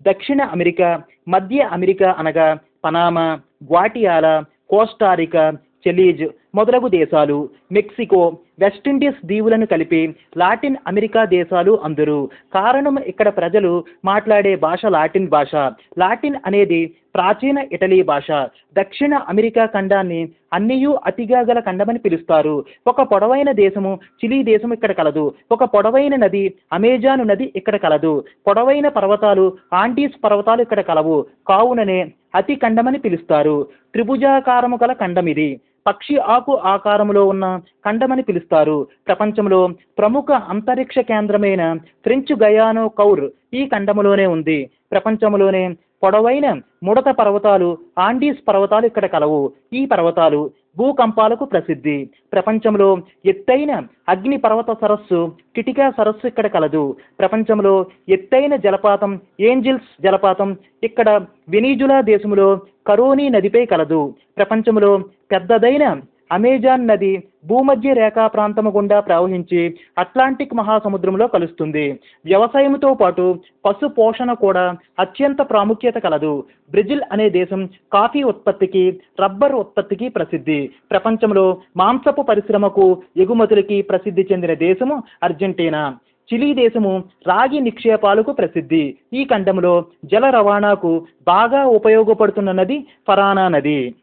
దక్షిణ అమెరికా మధ్య అమెరికా అనగా పనామా గ్వాటియాలా కోస్టారికా చెలీజ్ మొదలగు దేశాలు మెక్సికో వెస్టిండీస్ దీవులను కలిపి లాటిన్ అమెరికా దేశాలు అందరు. కారణం ఇక్కడ ప్రజలు మాట్లాడే భాష లాటిన్ భాష. లాటిన్ అనేది ప్రాచీన ఇటలీ భాష. దక్షిణ అమెరికా ఖండాన్ని అన్నియు అతిగా గల ఖండమని పిలుస్తారు. ఒక పొడవైన దేశము చిలీ దేశం ఇక్కడ కలదు. ఒక పొడవైన నది అమెజాను నది ఇక్కడ కలదు. పొడవైన పర్వతాలు ఆంటీస్ పర్వతాలు ఇక్కడ కలవు. కావుననే అతి ఖండమని పిలుస్తారు. త్రిభుజాకారము గల ఖండం ఇది పక్షి ఆకు ఆకారంలో ఉన్న ఖండమని పిలుస్తారు. ప్రపంచంలో ప్రముఖ అంతరిక్ష కేంద్రమైన ఫ్రెంచ్ గయానో కౌర్ ఈ ఖండములోనే ఉంది. ప్రపంచంలోనే పొడవైన ముడత పర్వతాలు ఆండీస్ పర్వతాలు ఇక్కడ కలవు. ఈ పర్వతాలు భూకంపాలకు ప్రసిద్ధి. ప్రపంచంలో ఎత్తైన అగ్ని పర్వత సరస్సు కిటికా సరస్సు ఇక్కడ కలదు. ప్రపంచంలో ఎత్తైన జలపాతం ఏంజిల్స్ జలపాతం ఇక్కడ వెనీజులా దేశంలో కరోనీ నదిపై కలదు. ప్రపంచంలో పెద్దదైన అమెజాన్ నది భూమధ్య రేఖా ప్రాంతము గుండా ప్రవహించి అట్లాంటిక్ మహాసముద్రంలో కలుస్తుంది. వ్యవసాయంతో పాటు పశు పోషణ కూడా అత్యంత ప్రాముఖ్యత కలదు. బ్రెజిల్ అనే దేశం కాఫీ ఉత్పత్తికి రబ్బర్ ఉత్పత్తికి ప్రసిద్ధి. ప్రపంచంలో మాంసపు పరిశ్రమకు ఎగుమతులకి ప్రసిద్ధి చెందిన దేశము అర్జెంటీనా. చిలీ దేశము రాగి నిక్షేపాలకు ప్రసిద్ధి. ఈ ఖండంలో జల రవాణాకు బాగా ఉపయోగపడుతున్న నది ఫరానా నది.